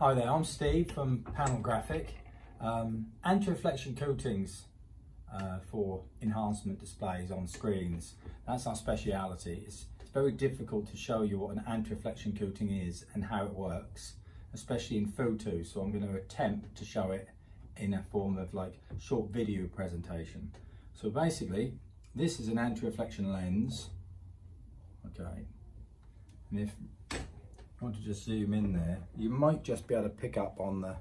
Hi there, I'm Steve from Panel Graphic. Um, anti-reflection coatings uh, for enhancement displays on screens. That's our speciality. It's, it's very difficult to show you what an anti-reflection coating is and how it works, especially in photos. So I'm going to attempt to show it in a form of like short video presentation. So basically, this is an anti-reflection lens. Okay. And if want to just zoom in there, you might just be able to pick up on the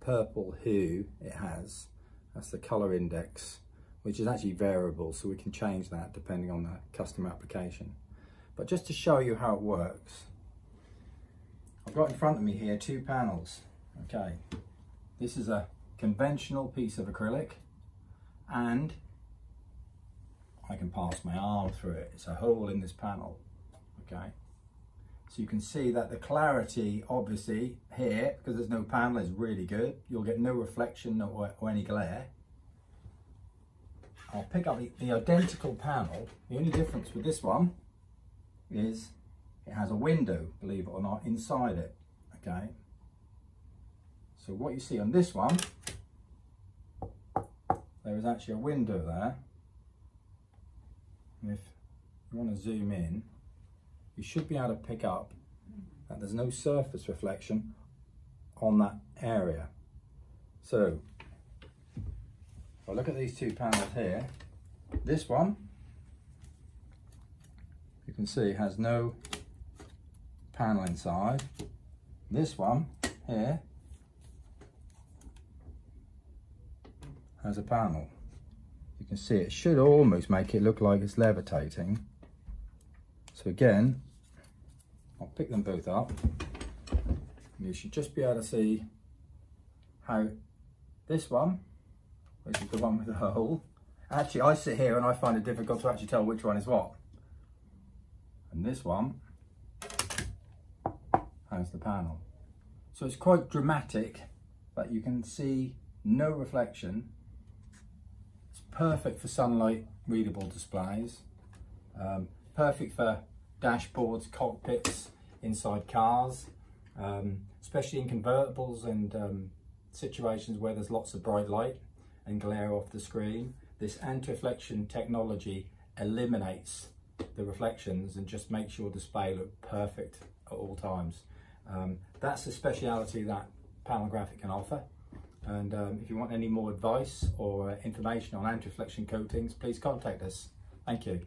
purple hue it has. That's the color index, which is actually variable, so we can change that depending on the customer application. But just to show you how it works, I've got in front of me here two panels. Okay, this is a conventional piece of acrylic and I can pass my arm through it. It's a hole in this panel, okay? So you can see that the clarity, obviously, here, because there's no panel, is really good. You'll get no reflection or, or any glare. I'll pick up the, the identical panel. The only difference with this one is it has a window, believe it or not, inside it, okay? So what you see on this one, there is actually a window there. And if you want to zoom in, you should be able to pick up that there's no surface reflection on that area. So, I look at these two panels here, this one, you can see has no panel inside. This one here has a panel. You can see it should almost make it look like it's levitating. So again, I'll pick them both up. and You should just be able to see how this one, which is the one with the hole, actually I sit here and I find it difficult to actually tell which one is what. And this one has the panel. So it's quite dramatic, but you can see no reflection. It's perfect for sunlight readable displays. Um, perfect for dashboards, cockpits, inside cars, um, especially in convertibles and um, situations where there's lots of bright light and glare off the screen. This anti-reflection technology eliminates the reflections and just makes your display look perfect at all times. Um, that's the speciality that Panel Graphic can offer. And um, if you want any more advice or uh, information on anti-reflection coatings, please contact us. Thank you.